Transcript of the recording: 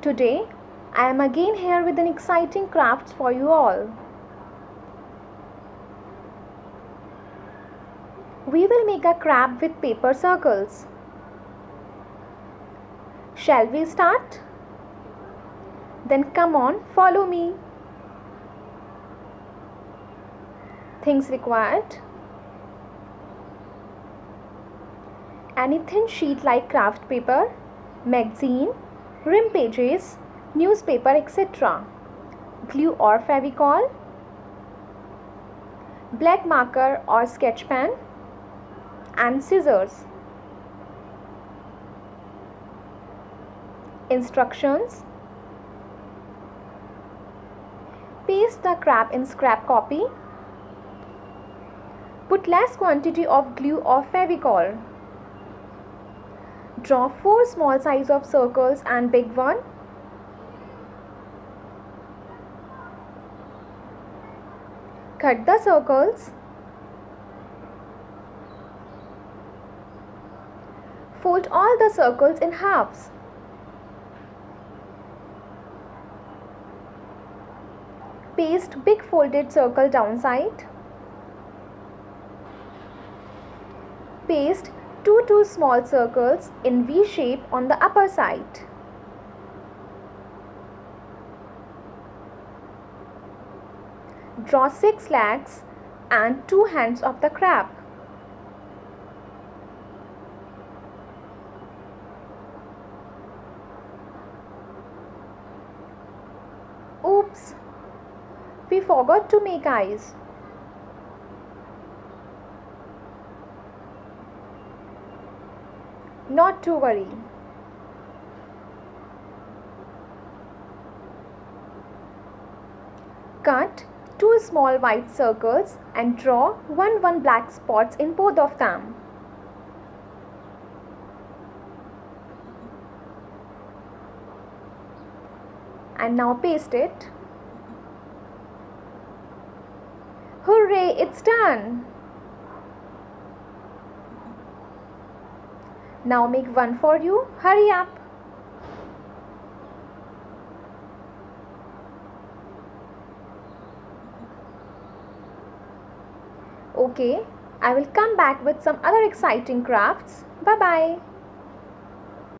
Today I am again here with an exciting crafts for you all. We will make a crab with paper circles. Shall we start? Then come on, follow me. Things required Any thin sheet like craft paper, magazine, rim pages, newspaper etc. Glue or Fevicol, black marker or sketch pen and scissors. Instructions Paste the crab in scrap copy. Put less quantity of glue or Fevicol. Draw 4 small size of circles and big one. Cut the circles. Fold all the circles in halves. Paste big folded circle downside. Paste two two small circles in V shape on the upper side. Draw six legs and two hands of the crab. Oops! We forgot to make eyes. Not to worry. Cut two small white circles and draw one one black spots in both of them. And now paste it. Hooray, it's done! Now make one for you. Hurry up. Okay, I will come back with some other exciting crafts. Bye-bye.